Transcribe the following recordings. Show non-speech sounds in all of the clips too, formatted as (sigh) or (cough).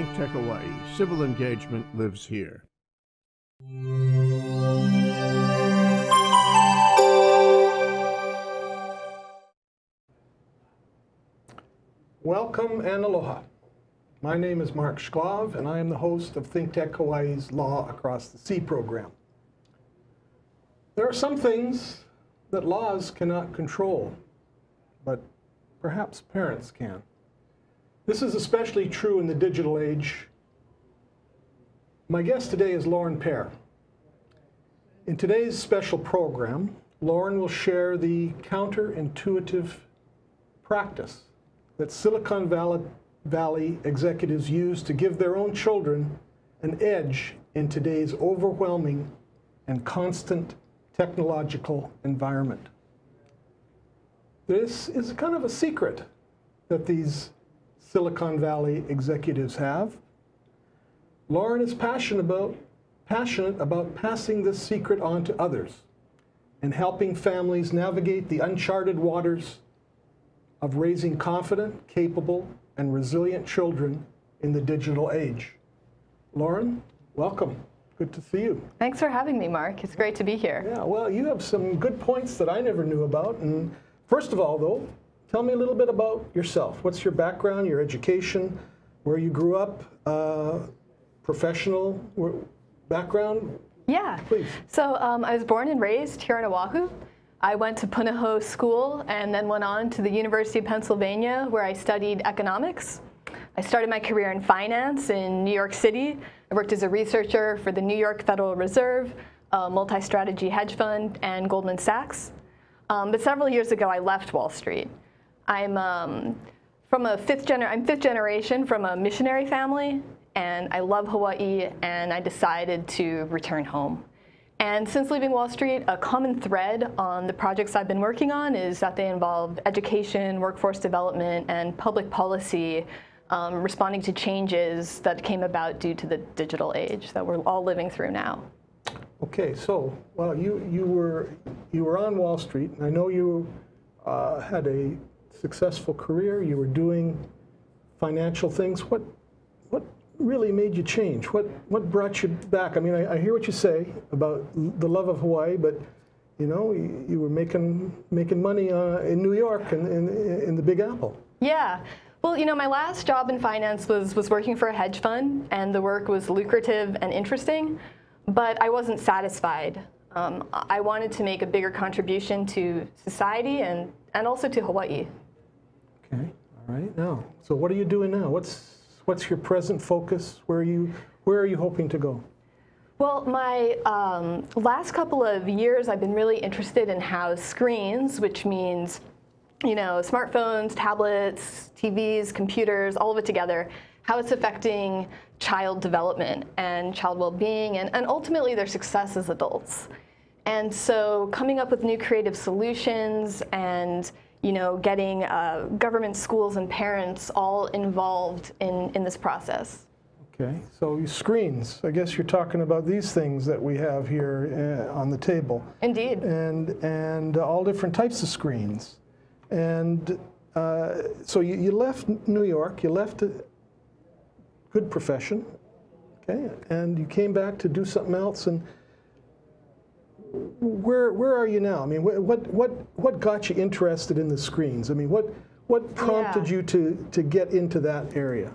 ThinkTech Hawaii. Civil engagement lives here. Welcome and aloha. My name is Mark Shklov, and I am the host of Think Tech Hawaii's Law Across the Sea program. There are some things that laws cannot control, but perhaps parents can. This is especially true in the digital age. My guest today is Lauren Paer. In today's special program, Lauren will share the counterintuitive practice that Silicon Valley executives use to give their own children an edge in today's overwhelming and constant technological environment. This is kind of a secret that these Silicon Valley executives have. Lauren is passionate about, passionate about passing this secret on to others and helping families navigate the uncharted waters of raising confident, capable, and resilient children in the digital age. Lauren, welcome. Good to see you. Thanks for having me, Mark. It's great to be here. Yeah, well, you have some good points that I never knew about. And first of all, though, Tell me a little bit about yourself. What's your background, your education, where you grew up, uh, professional background? Yeah. Please. So um, I was born and raised here on Oahu. I went to Punahou School and then went on to the University of Pennsylvania where I studied economics. I started my career in finance in New York City. I worked as a researcher for the New York Federal Reserve, a multi-strategy hedge fund, and Goldman Sachs. Um, but several years ago, I left Wall Street. I'm um, from a fifth gener I'm fifth generation from a missionary family, and I love Hawaii, and I decided to return home. And since leaving Wall Street, a common thread on the projects I've been working on is that they involve education, workforce development, and public policy um, responding to changes that came about due to the digital age that we're all living through now. Okay, so well, you you were you were on Wall Street, and I know you uh, had a successful career, you were doing financial things. What, what really made you change? What, what brought you back? I mean, I, I hear what you say about the love of Hawaii, but you know, you, you were making, making money uh, in New York and in, in the Big Apple. Yeah. Well, you know, my last job in finance was, was working for a hedge fund, and the work was lucrative and interesting, but I wasn't satisfied. Um, I wanted to make a bigger contribution to society and, and also to Hawaii. Okay, all right. Now, so what are you doing now? What's what's your present focus? Where are you where are you hoping to go? Well, my um, last couple of years, I've been really interested in how screens, which means, you know, smartphones, tablets, TVs, computers, all of it together, how it's affecting child development and child well-being and, and ultimately their success as adults. And so coming up with new creative solutions and you know, getting uh, government schools and parents all involved in, in this process. Okay, so screens. I guess you're talking about these things that we have here uh, on the table. Indeed. And and all different types of screens. And uh, so you, you left New York. You left a good profession. Okay, and you came back to do something else and where where are you now? I mean, what what what got you interested in the screens? I mean, what what prompted yeah. you to to get into that area?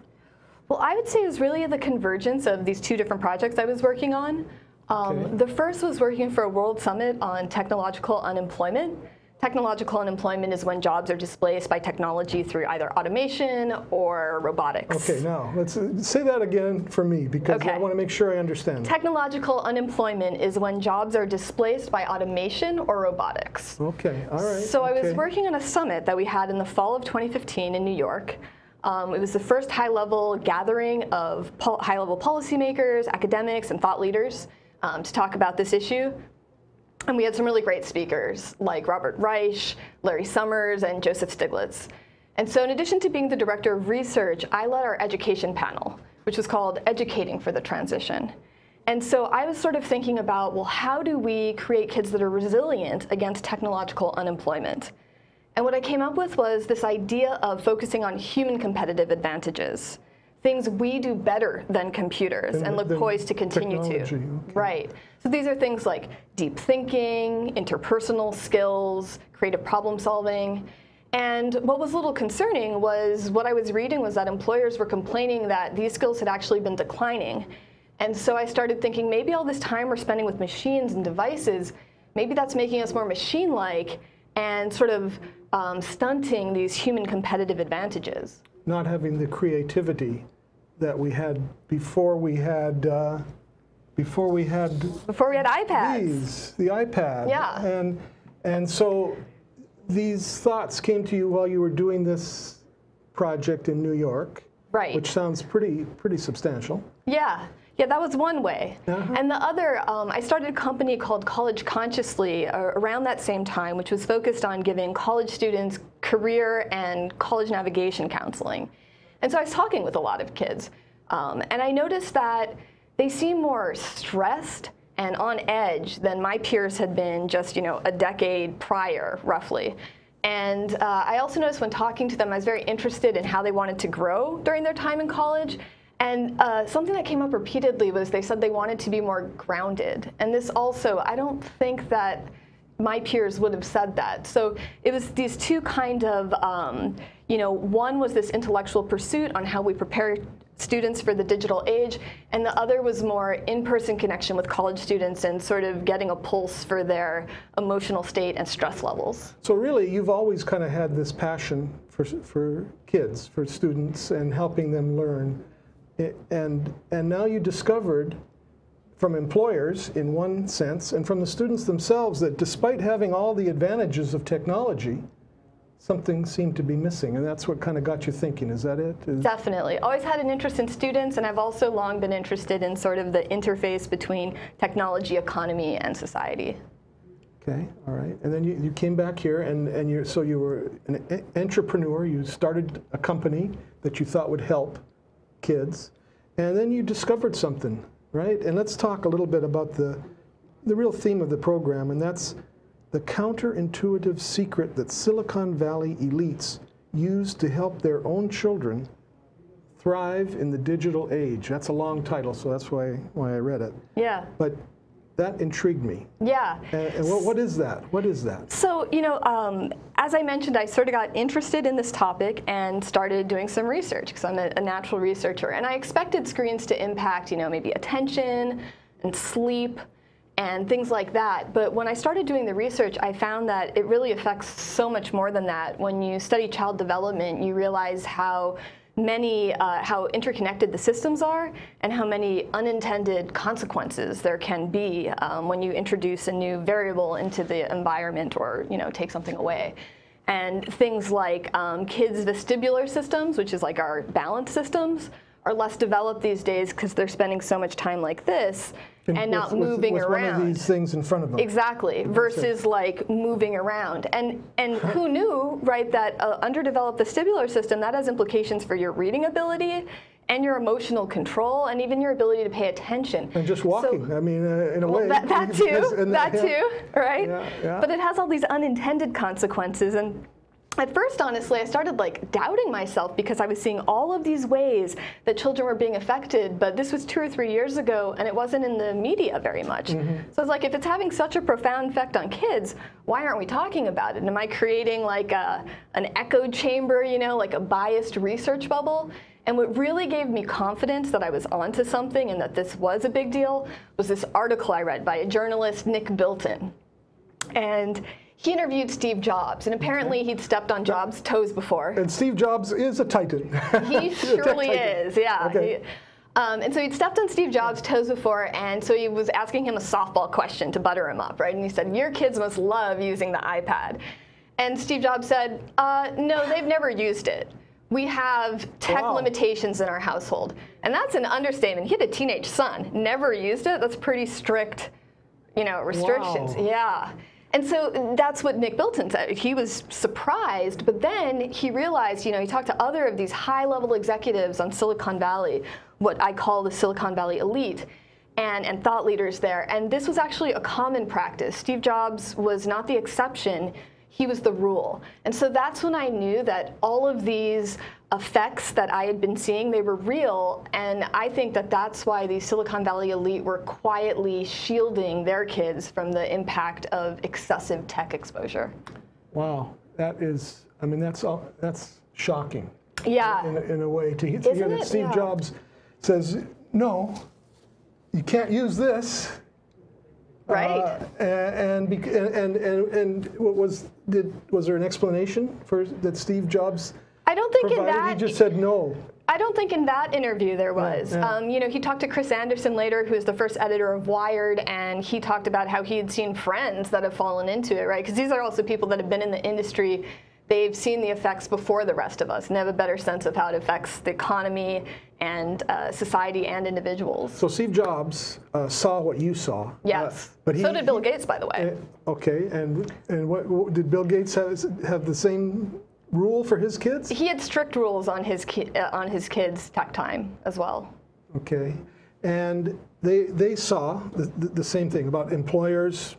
Well, I would say it was really the convergence of these two different projects I was working on. Um, okay. The first was working for a World Summit on technological unemployment. Technological unemployment is when jobs are displaced by technology through either automation or robotics. Okay, now let's uh, say that again for me because okay. I want to make sure I understand. Technological unemployment is when jobs are displaced by automation or robotics. Okay, all right. So okay. I was working on a summit that we had in the fall of 2015 in New York. Um, it was the first high-level gathering of high-level policymakers, academics, and thought leaders um, to talk about this issue. And we had some really great speakers like Robert Reich, Larry Summers, and Joseph Stiglitz. And so in addition to being the director of research, I led our education panel, which was called Educating for the Transition. And so I was sort of thinking about, well, how do we create kids that are resilient against technological unemployment? And what I came up with was this idea of focusing on human competitive advantages things we do better than computers Than- and look poised to continue technology, to. okay. Right. So these are things like deep thinking, interpersonal skills, creative problem solving. And what was a little concerning was what I was reading was that employers were complaining that these skills had actually been declining. And so I started thinking maybe all this time we're spending with machines and devices, maybe that's making us more machine like and sort of um, stunting these human competitive advantages. Not having the creativity that we had before we had uh, before we had Before we had iPads. these, the iPad. Yeah. And and so these thoughts came to you while you were doing this project in New York, Right. which sounds pretty pretty substantial. Yeah, yeah, that was one way. Uh-huh. And the other, um, I started a company called College Consciously uh, around that same time, which was focused on giving college students career and college navigation counseling. And so I was talking with a lot of kids, um, and I noticed that they seem more stressed and on edge than my peers had been just, you know, a decade prior, roughly. And uh, I also noticed when talking to them, I was very interested in how they wanted to grow during their time in college. And uh, something that came up repeatedly was they said they wanted to be more grounded. And this also, I don't think that my peers would have said that. So it was these two kind of, um, you know, one was this intellectual pursuit on how we prepare students for the digital age, and the other was more in-person connection with college students and sort of getting a pulse for their emotional state and stress levels. So really, you've always kind of had this passion for for kids, for students, and helping them learn. And and now you discovered from employers in one sense and from the students themselves that despite having all the advantages of technology, something seemed to be missing, and that's what kind of got you thinking. Is that it? Is- Definitely. Always had an interest in students, and I've also long been interested in sort of the interface between technology, economy, and society. Okay, all right. And then you, you came back here, and, and you so you were an entrepreneur. You started a company that you thought would help kids, and then you discovered something, right? And let's talk a little bit about the the real theme of the program, and that's the counterintuitive secret that Silicon Valley elites use to help their own children thrive in the digital age. That's a long title, so that's why why I read it. Yeah. But that intrigued me. Yeah. And, what, what is that? What is that? So, you know, um, as I mentioned, I sort of got interested in this topic and started doing some research because I'm a, a natural researcher. And I expected screens to impact, you know, maybe attention and sleep and things like that. But when I started doing the research, I found that it really affects so much more than that. When you study child development, you realize how many, uh, how interconnected the systems are and how many unintended consequences there can be um, when you introduce a new variable into the environment or, you know, take something away. And things like um, kids' vestibular systems, which is like our balance systems, are less developed these days because they're spending so much time like this and not with, moving with around. one of these things in front of them. Exactly, versus like moving around. And and who (laughs) knew, right, that uh, underdeveloped vestibular system, that has implications for your reading ability and your emotional control and even your ability to pay attention. And just So- walking. I mean, uh, in a well, way. that, that (laughs) too, and that yeah. too, (laughs) right? Yeah, yeah. But it has all these unintended consequences. And at first, honestly, I started like doubting myself because I was seeing all of these ways that children were being affected. But this was two or three years ago, and it wasn't in the media very much. Mm-hmm. So it's like, if it's having such a profound effect on kids, why aren't we talking about it? And Am I creating like a, an echo chamber, you know, like a biased research bubble? And what really gave me confidence that I was onto something and that this was a big deal was this article I read by a journalist, Nick Bilton. And he interviewed Steve Jobs, and apparently he'd stepped on Jobs' toes before. And Steve Jobs is a titan. He (laughs) surely Titan. is, yeah. Okay. He- um, and so he'd stepped on Steve Jobs' toes before, and so he was asking him a softball question to butter him up, right? And he said, Your kids must love using the iPad. And Steve Jobs said, uh, No, they've never used it. We have tech Wow. limitations in our household. And that's an understatement. He had a teenage son, never used it. That's pretty strict, you know, restrictions. Wow. Yeah. And so that's what Nick Bilton said. He was surprised, but then he realized, you know, he talked to other of these high level executives on Silicon Valley, what I call the Silicon Valley elite. And, and thought leaders there. And this was actually a common practice. Steve Jobs was not the exception. He was the rule. And so that's when I knew that all of these effects that I had been seeing, they were real. And I think that that's why the Silicon Valley elite were quietly shielding their kids from the impact of excessive tech exposure. Wow, that is, I mean, that's, all, that's shocking Yeah. in a, in a way to, to hear that? Steve Yeah. Jobs says, no, you can't use this. Right. Uh, and, and, and, and what was, did, was there an explanation for, that Steve Jobs I don't think in that He just said no. I don't think in that interview there was. yeah. Um, you know, he talked to Chris Anderson later, who is the first editor of Wired, and he talked about how he had seen friends that have fallen into it, right? Because these are also people that have been in the industry. They've seen the effects before the rest of us and have a better sense of how it affects the economy and uh, society and individuals. So Steve Jobs uh, saw what you saw. Yes. Uh, but he, so did Bill Gates, by the way. Uh, okay, and and what, what did Bill Gates have, have the same rule for his kids? he had strict rules on his ki- uh, on his kids' tech time as well. Okay, and they they saw the, the, the same thing about employers.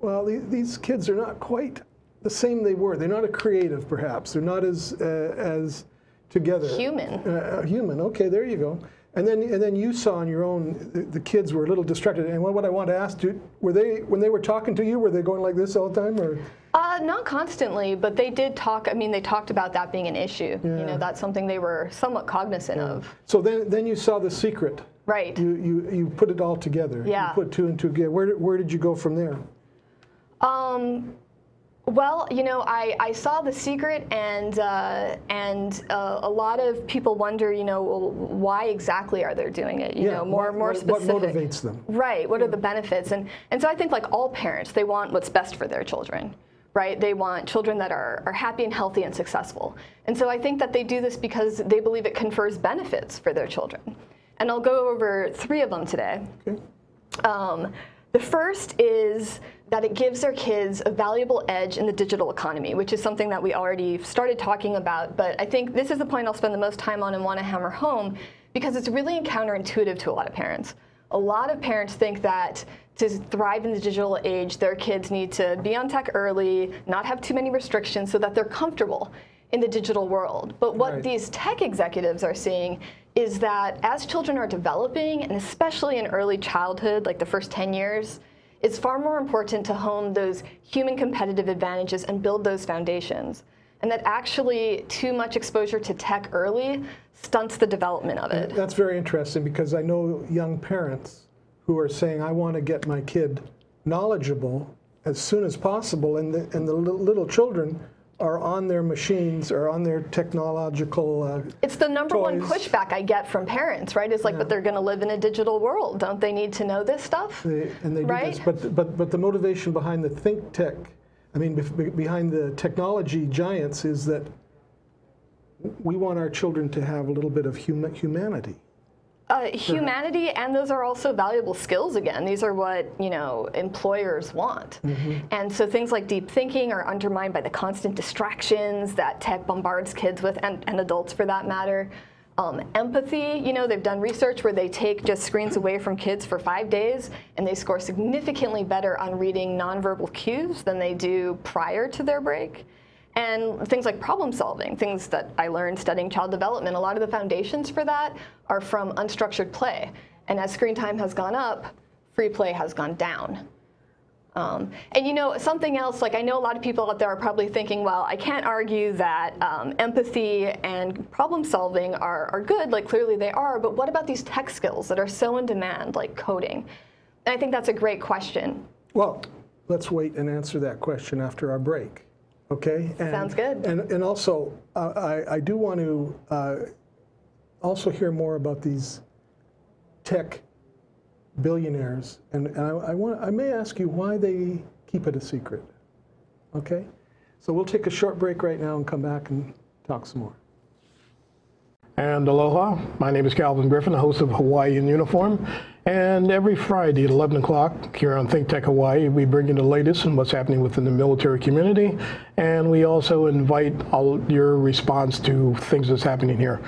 Well, the, these kids are not quite the same they were. They're not as creative, perhaps. They're not as uh, as together. Human. Uh, human. Okay, there you go. And then and then you saw on your own the, the kids were a little distracted. And what, I want to ask you, were they when they were talking to you, were they going like this all the time, or? Uh, not constantly, but they did talk. I mean, they talked about that being an issue. You know, that's something they were somewhat cognizant of. So then then you saw the secret. Right. You you you put it all together. Yeah. You put two and two together. Where did- where did you go from there? Um, well, you know, I, I saw The Secret, and uh, and uh, a lot of people wonder, you know, well, why exactly are they doing it? You know, more what, more specific. What motivates them? Right. What are the benefits? And and so I think like all parents, they want what's best for their children. Right? They want children that are, are happy and healthy and successful. And so I think that they do this because they believe it confers benefits for their children. And I'll go over three of them today. Okay. Um, the first is that it gives their kids a valuable edge in the digital economy, which is something that we already started talking about. But I think this is the point I'll spend the most time on and want to hammer home because it's really counterintuitive to a lot of parents. A lot of parents think that to thrive in the digital age, their kids need to be on tech early, not have too many restrictions so that they're comfortable in the digital world. But what Right. these tech executives are seeing is that as children are developing, and especially in early childhood, like the first 10 years, it's far more important to hone those human competitive advantages and build those foundations. And that actually too much exposure to tech early stunts the development of it. That's very interesting because I know young parents who are saying, I want to get my kid knowledgeable as soon as possible, and the, and the little, little children are on their machines or on their technological. Uh, It's the number one pushback I get from parents, right? It's like, but they're going to live in a digital world. Don't they need to know this stuff? they, and they do this. But, but, but the motivation behind the think tech, I mean, behind the technology giants is that we want our children to have a little bit of huma- humanity. Uh, humanity, and those are also valuable skills. Again, these are what you know employers want, and so things like deep thinking are undermined by the constant distractions that tech bombards kids with, and, and adults for that matter. Um, empathy, you know, they've done research where they take just screens away from kids for five days, and they score significantly better on reading nonverbal cues than they do prior to their break. And things like problem solving, things that I learned studying child development, a lot of the foundations for that are from unstructured play. And as screen time has gone up, free play has gone down. Um, and you know, something else, like I know a lot of people out there are probably thinking, well, I can't argue that um, empathy and problem solving are, are good, like clearly they are, but what about these tech skills that are so in demand, like coding? And I think that's a great question. Well, let's wait and answer that question after our break. Okay? And, Sounds good. And, and also, uh, I, I do want to uh, also hear more about these tech billionaires. And, and I, I, want, I may ask you why they keep it a secret. Okay? So we'll take a short break right now and come back and talk some more. And aloha, my name is Calvin Griffin, the host of Hawaii in Uniform. And every Friday at 11 o'clock here on Think Tech Hawaii, we bring you the latest and what's happening within the military community. And we also invite all your response to things that's happening here.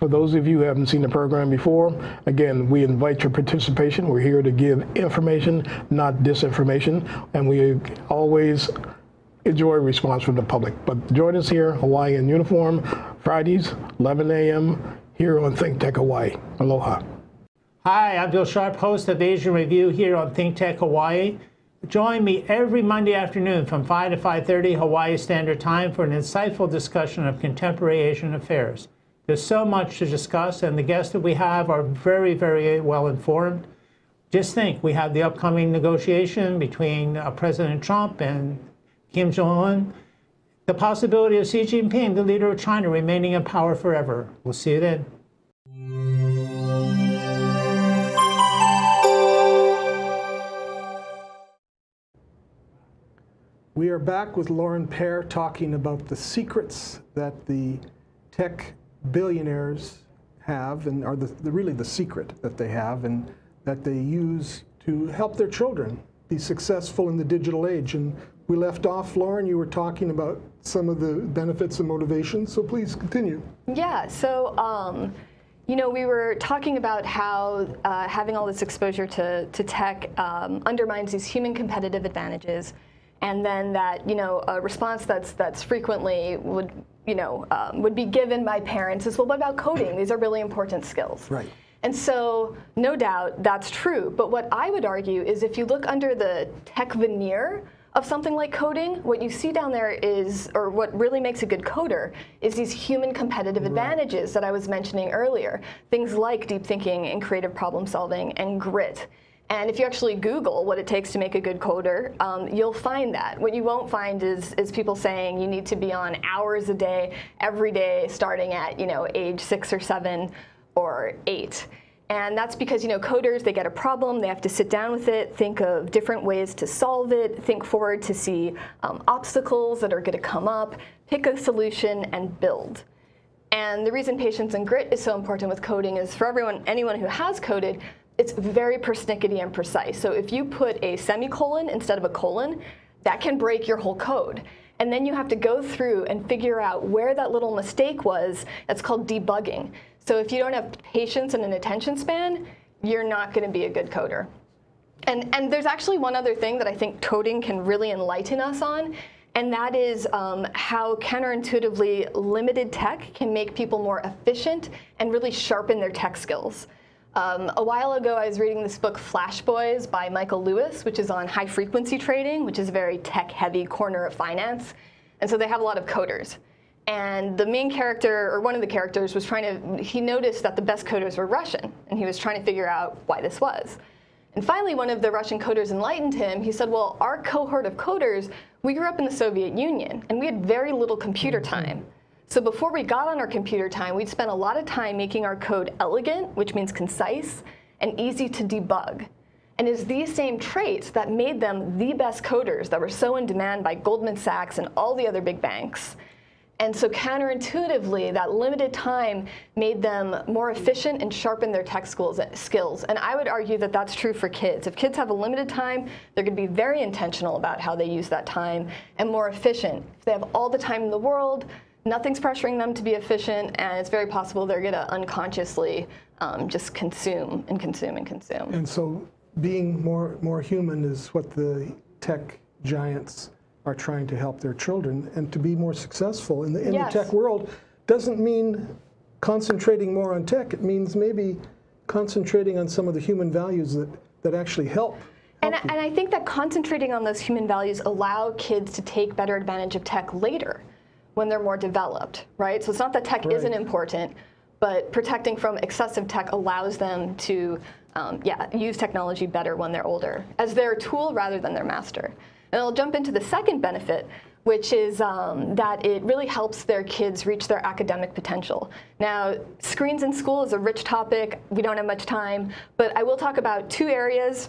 For those of you who haven't seen the program before, again, we invite your participation. We're here to give information, not disinformation. And we always enjoy response from the public. But join us here, Hawaii in Uniform, Fridays, 11 a.m. here on Think Tech Hawaii. Aloha. Hi, I'm Bill Sharp, host of Asian Review here on Think Tech Hawaii. Join me every Monday afternoon from 5 to 5.30 Hawaii Standard Time for an insightful discussion of contemporary Asian affairs. There's so much to discuss, and the guests that we have are very, very well informed. Just think, we have the upcoming negotiation between uh, President Trump and Kim Jong-un, the possibility of Xi Jinping, the leader of China, remaining in power forever. We'll see you then. We are back with Lauren Paer talking about the secrets that the tech billionaires have and are the, the, really the secret that they have and that they use to help their children be successful in the digital age. And we left off, Lauren, you were talking about some of the benefits and motivations, so please continue. Yeah, so um, you know, we were talking about how uh, having all this exposure to, to tech um, undermines these human competitive advantages and then that you know a response that's that's frequently would you know um, would be given by parents is well what about coding? These are really important skills. Right. And so no doubt that's true but what i would argue is if you look under the tech veneer of something like coding what you see down there is or what really makes a good coder is these human competitive right. advantages that i was mentioning earlier things like deep thinking and creative problem solving and grit and if you actually Google what it takes to make a good coder, um, you'll find that. What you won't find is, is people saying you need to be on hours a day, every day, starting at you know age six or seven or eight. And that's because you know coders, they get a problem, they have to sit down with it, think of different ways to solve it, think forward to see um, obstacles that are going to come up, pick a solution, and build. And the reason patience and grit is so important with coding is for everyone, anyone who has coded, it's very persnickety and precise. So if you put a semicolon instead of a colon, that can break your whole code. And then you have to go through and figure out where that little mistake was. That's called debugging. So if you don't have patience and an attention span, you're not going to be a good coder. And, and there's actually one other thing that I think coding can really enlighten us on, and that is um, how counterintuitively limited tech can make people more efficient and really sharpen their tech skills. Um, a while ago, I was reading this book, Flash Boys, by Michael Lewis, which is on high frequency trading, which is a very tech heavy corner of finance. And so they have a lot of coders. And the main character, or one of the characters, was trying to, he noticed that the best coders were Russian, and he was trying to figure out why this was. And finally, one of the Russian coders enlightened him. He said, Well, our cohort of coders, we grew up in the Soviet Union, and we had very little computer time. So before we got on our computer time, we'd spend a lot of time making our code elegant, which means concise, and easy to debug. And it's these same traits that made them the best coders that were so in demand by Goldman Sachs and all the other big banks. And so counterintuitively, that limited time made them more efficient and sharpened their tech skills. And I would argue that that's true for kids. If kids have a limited time, they're going to be very intentional about how they use that time and more efficient. If they have all the time in the world, nothing's pressuring them to be efficient, and it's very possible they're going to unconsciously um, just consume and consume and consume. And so, being more more human is what the tech giants are trying to help their children, and to be more successful in the in yes. the tech world doesn't mean concentrating more on tech. It means maybe concentrating on some of the human values that that actually help. And, and I think that concentrating on those human values allow kids to take better advantage of tech later when they're more developed, right? So it's not that tech right. isn't important, but protecting from excessive tech allows them to, um, yeah, use technology better when they're older as their tool rather than their master. And I'll jump into the second benefit, which is um, that it really helps their kids reach their academic potential. Now, screens in school is a rich topic. We don't have much time, but I will talk about two areas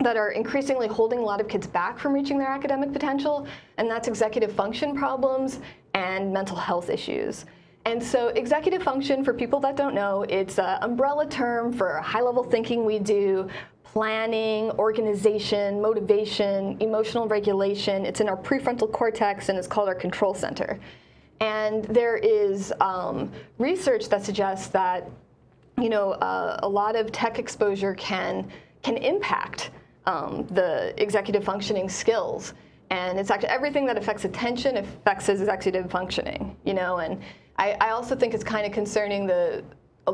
that are increasingly holding a lot of kids back from reaching their academic potential, and that's executive function problems and mental health issues. And so executive function, for people that don't know, it's an umbrella term for high-level thinking we do, planning, organization, motivation, emotional regulation. It's in our prefrontal cortex and it's called our control center. And there is um, research that suggests that you know, uh, a lot of tech exposure can, can impact um, the executive functioning skills. And it's actually everything that affects attention affects executive functioning, you know, and I, I also think it's kind of concerning the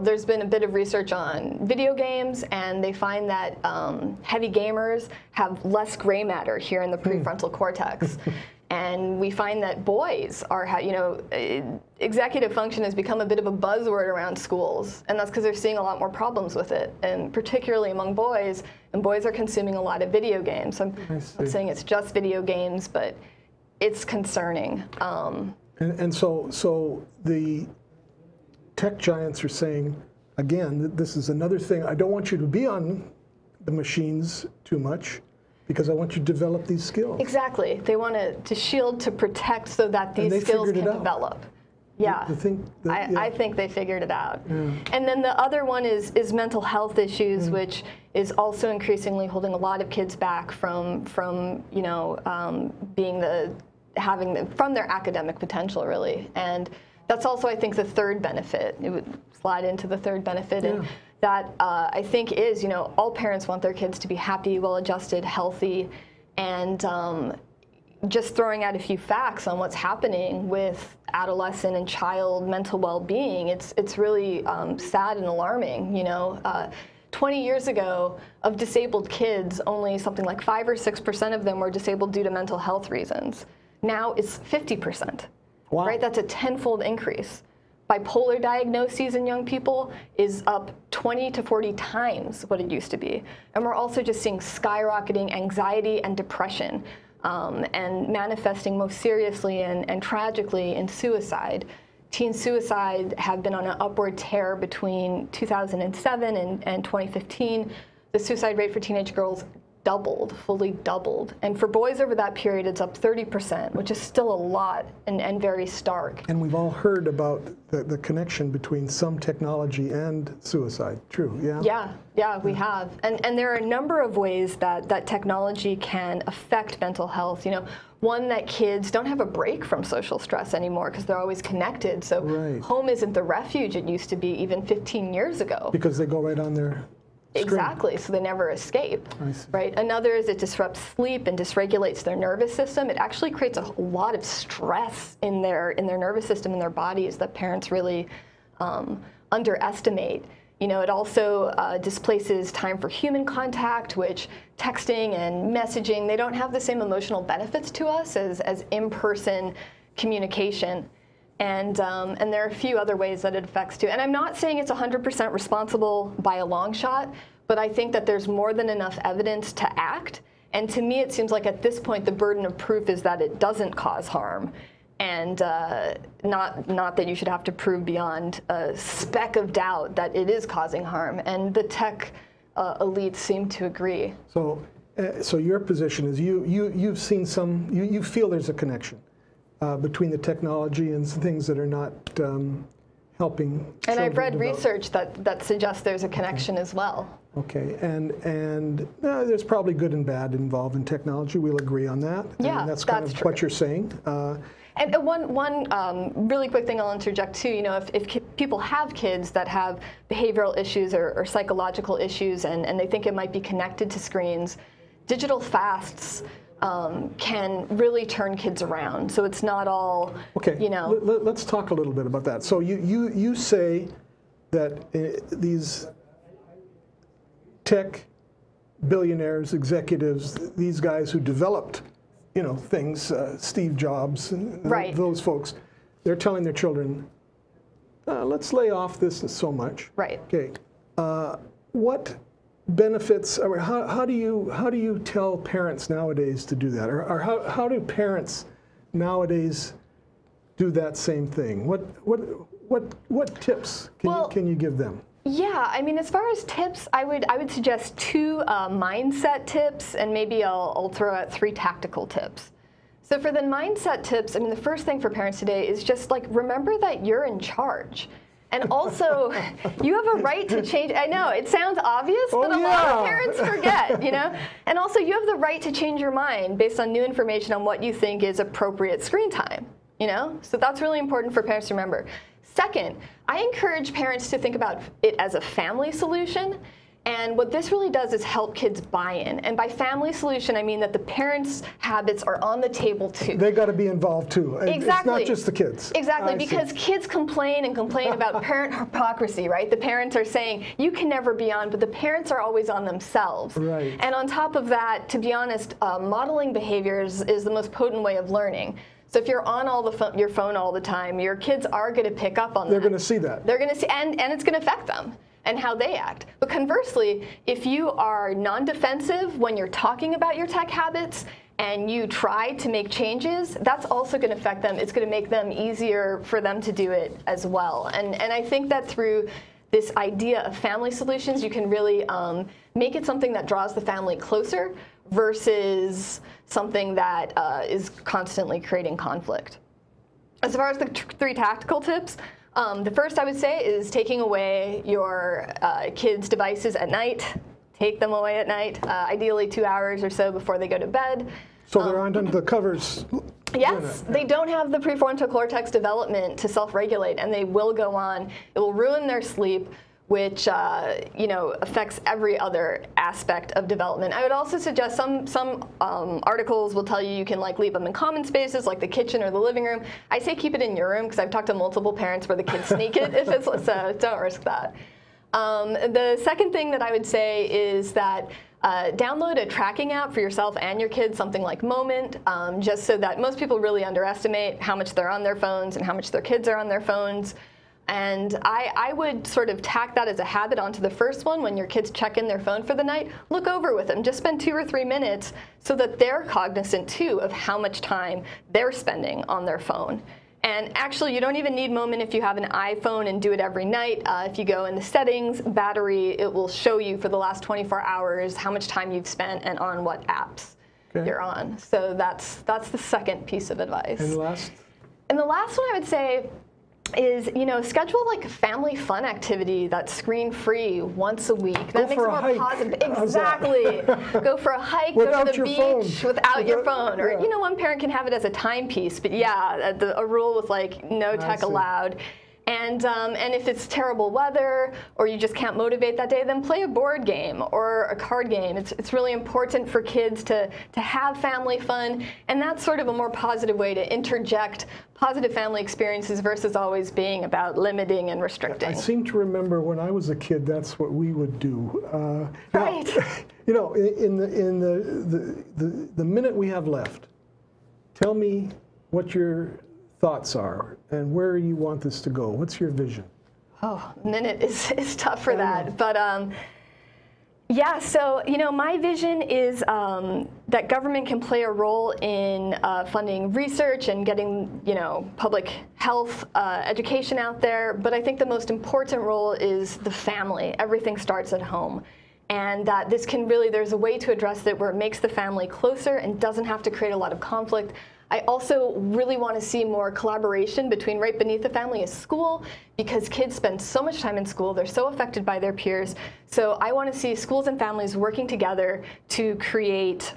there's been a bit of research on video games, and they find that um, heavy gamers have less gray matter here in the prefrontal cortex. (laughs) And we find that boys are, you know, executive function has become a bit of a buzzword around schools. And that's because they're seeing a lot more problems with it, and particularly among boys. And boys are consuming a lot of video games. I'm not saying it's just video games, but it's concerning. Um, and, and so, so the tech giants are saying, again, this is another thing. I don't want you to be on the machines too much because I want you to develop these skills. Exactly. They want to, to shield, to protect so that these skills can develop. Yeah, the, the thing, the, I, yeah. I, think they figured it out. Yeah. And then the other one is, is mental health issues, mm. which is also increasingly holding a lot of kids back from, from you know, um, being the, having the, from their academic potential, really. And that's also, I think, the third benefit. It would slide into the third benefit. Yeah. And that uh, I think is, you know, all parents want their kids to be happy, well-adjusted, healthy, and um, just throwing out a few facts on what's happening with adolescent and child mental well-being. It's it's really um, sad and alarming. You know, uh, 20 years ago, of disabled kids, only something like five or six percent of them were disabled due to mental health reasons. Now it's 50 percent. Wow. Right? That's a tenfold increase. Bipolar diagnoses in young people is up 20 to 40 times what it used to be. And we're also just seeing skyrocketing anxiety and depression um, and manifesting most seriously and, and tragically in suicide. Teen suicide have been on an upward tear between 2007 and, and 2015. The suicide rate for teenage girls doubled, fully doubled. And for boys over that period, it's up 30%, which is still a lot and, and very stark. And we've all heard about the, the connection between some technology and suicide. True, yeah? Yeah, yeah, we have. And, and there are a number of ways that, that technology can affect mental health. You know, one that kids don't have a break from social stress anymore because they're always connected. So right. home isn't the refuge it used to be even 15 years ago. Because they go right on their Exactly, so they never escape. Right. Another is it disrupts sleep and dysregulates their nervous system. It actually creates a lot of stress in their in their nervous system in their bodies that parents really um, underestimate. You know, it also uh, displaces time for human contact, which texting and messaging they don't have the same emotional benefits to us as as in-person communication. And, um, and there are a few other ways that it affects too. And I'm not saying it's 100% responsible by a long shot, but I think that there's more than enough evidence to act. And to me, it seems like at this point, the burden of proof is that it doesn't cause harm. And uh, not, not that you should have to prove beyond a speck of doubt that it is causing harm. And the tech uh, elites seem to agree. So, uh, so your position is you, you, you've seen some, you, you feel there's a connection uh, between the technology and things that are not um, helping. And I've read develop. research that, that suggests there's a connection okay. as well. Okay, and and uh, there's probably good and bad involved in technology. We'll agree on that. Yeah, and that's kind that's of true. what you're saying. Uh, and one, one um, really quick thing I'll interject too, you know, if, if people have kids that have behavioral issues or, or psychological issues and, and they think it might be connected to screens, digital fasts um, can really turn kids around. So it's not all, okay. you know. Let, us talk a little bit about that. So you, you, you say that uh, these tech billionaires, executives, these guys who developed, you know, things, uh, Steve Jobs, right. those folks, they're telling their children, uh, let's lay off this so much. Right. Okay. Uh, what benefits, or how, how, do you, how do you tell parents nowadays to do that? Or, or how, how do parents nowadays do that same thing? What, what, what, what tips can, well, you, can you give them? Yeah, I mean, as far as tips, I would I would suggest two uh, mindset tips, and maybe I'll, I'll throw out three tactical tips. So for the mindset tips, I mean, the first thing for parents today is just like remember that you're in charge. And also, (laughs) you have a right to change. I know it sounds obvious, oh, but oh, a yeah. lot of parents forget, you know. (laughs) And also, you have the right to change your mind based on new information on what you think is appropriate screen time. You know, so that's really important for parents to remember. Second, I encourage parents to think about it as a family solution And what this really does is help kids buy in. And by family solution, I mean that the parents' habits are on the table too. They got to be involved too. And Exactly. It's not just the kids. Exactly, I see. because kids complain and complain (laughs) about parent hypocrisy, right? The parents are saying, you can never be on, but the parents are always on themselves. Right. And on top of that, to be honest, uh, modeling behaviors is the most potent way of learning. So if you're on all the your phone all the time, your kids are going to pick up on They're that. going to see that. They're going to see, and, and it's going to affect them and how they act. But conversely, if you are non defensive when you're talking about your tech habits and you try to make changes, that's also going to affect them. It's going to make them easier for them to do it as well. And, and I think that through this idea of family solutions, you can really um, make it something that draws the family closer versus something that uh, is constantly creating conflict. As far as the three tactical tips, um, the first I would say is taking away your uh, kids' devices at night. Take them away at night, uh, ideally two hours or so before they go to bed. So they're under the covers. Yes, they don't have the prefrontal cortex development to self-regulate, and they will go on. It will ruin their sleep, which uh, you know affects every other aspect of development. I would also suggest some some um, articles will tell you you can like leave them in common spaces like the kitchen or the living room. I say keep it in your room because I've talked to multiple parents where the kids sneak it if it's so don't risk that. Um, the second thing that I would say is that uh, download a tracking app for yourself and your kids, something like Moment, um, just so that most people really underestimate how much they're on their phones and how much their kids are on their phones. And I, I would sort of tack that as a habit onto the first one when your kids check in their phone for the night. Look over with them. Just spend two or three minutes so that they're cognizant too of how much time they're spending on their phone. And actually, you don't even need Moment if you have an iPhone and do it every night. Uh, if you go in the settings, battery, it will show you for the last 24 hours how much time you've spent and on what apps Okay. you're on. So that's that's the second piece of advice. And last, And the last one I would say is, you know, schedule like a family fun activity that's screen free once a week. That Go makes for it a more positive. Exactly. (laughs) go for a hike, Without go to the your beach phone. without your phone. Or yeah. you know, one parent can have it as a timepiece, but yeah, a, the, a rule with like no tech see. allowed. And, um, and if it's terrible weather or you just can't motivate that day, then play a board game or a card game. It's, it's really important for kids to, to have family fun, and that's sort of a more positive way to interject positive family experiences versus always being about limiting and restricting. I seem to remember when I was a kid, that's what we would do. Uh, now, Right. (laughs) you know, in, in the in the, the the the minute we have left, tell me what your thoughts are and where you want this to go. What's your vision? Oh, minute is, (laughs) is tough for that. But um, yeah, so you know, my vision is um, that government can play a role in uh, funding research and getting you know public health uh, education out there. But I think the most important role is the family. Everything starts at home. And that this can really, there's a way to address it where it makes the family closer and doesn't have to create a lot of conflict. I also really want to see more collaboration between right beneath the family is school because kids spend so much time in school. They're so affected by their peers. So I want to see schools and families working together to create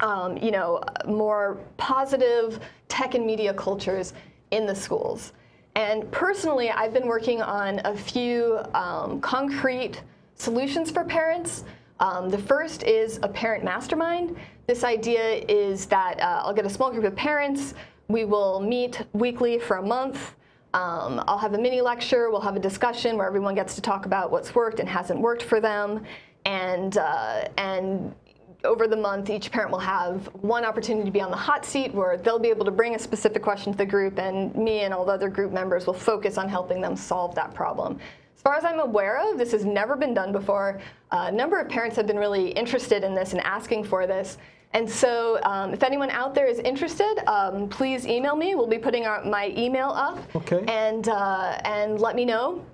um, you know, more positive tech and media cultures in the schools. And personally, I've been working on a few um, concrete solutions for parents. Um, the first is a parent mastermind. This idea is that uh, I'll get a small group of parents. We will meet weekly for a month. Um, I'll have a mini lecture. We'll have a discussion where everyone gets to talk about what's worked and hasn't worked for them. And, uh, and over the month, each parent will have one opportunity to be on the hot seat where they'll be able to bring a specific question to the group, and me and all the other group members will focus on helping them solve that problem. As far as I'm aware of, this has never been done before. Uh, a number of parents have been really interested in this and asking for this. And so, um, if anyone out there is interested, um, please email me. We'll be putting our, my email up. Okay. And, uh, and let me know,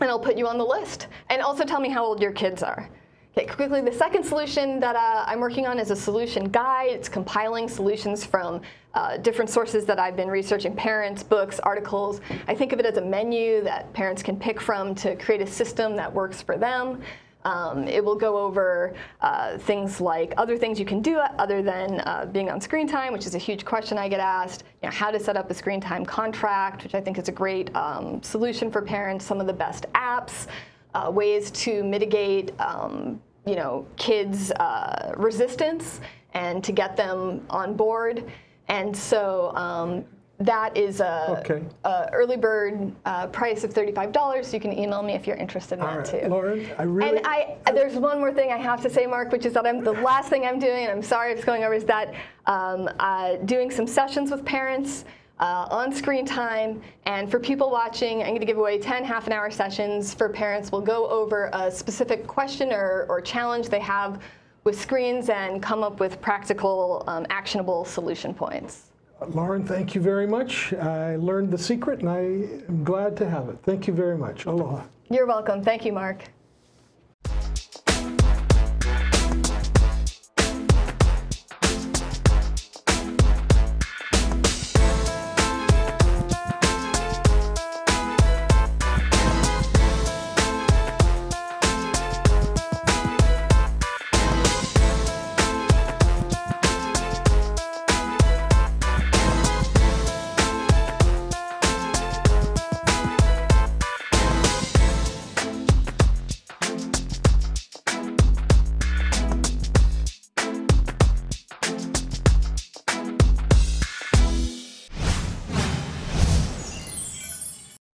and I'll put you on the list. And also tell me how old your kids are. Okay, quickly, the second solution that uh, I'm working on is a solution guide. It's compiling solutions from uh, different sources that I've been researching parents, books, articles. I think of it as a menu that parents can pick from to create a system that works for them. Um, it will go over uh, things like other things you can do other than uh, being on screen time, which is a huge question I get asked. You know, how to set up a screen time contract, which I think is a great um, solution for parents. Some of the best apps. Uh, ways to mitigate, um, you know, kids' uh, resistance and to get them on board. And so um, that is a, Okay. a early bird uh, price of $35. So You can email me if you're interested in All that right, too. Lauren, I really. And I, there's one more thing I have to say, Mark, which is that I'm the last thing I'm doing, and I'm sorry if it's going over, is that um, uh, doing some sessions with parents uh, on screen time. And for people watching, I'm going to give away 10 half an hour sessions for parents. We'll go over a specific question or, or challenge they have with screens and come up with practical, um, actionable solution points. Lauren, thank you very much. I learned the secret and I am glad to have it. Thank you very much. Aloha. You're welcome. Thank you, Mark.